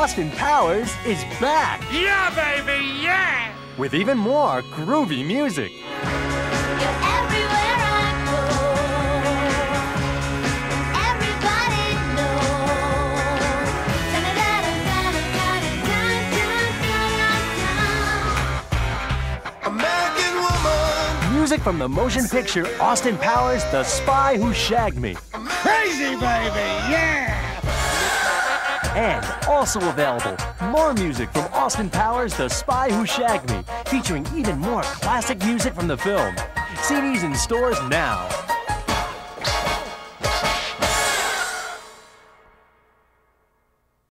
Austin Powers is back. Yeah, baby, yeah! With even more groovy music. music from the motion picture Austin Powers, The Spy Who Shagged Me. Crazy, baby, yeah! And also available, more music from Austin Powers, The Spy Who Shagged Me, featuring even more classic music from the film. CDs in stores now.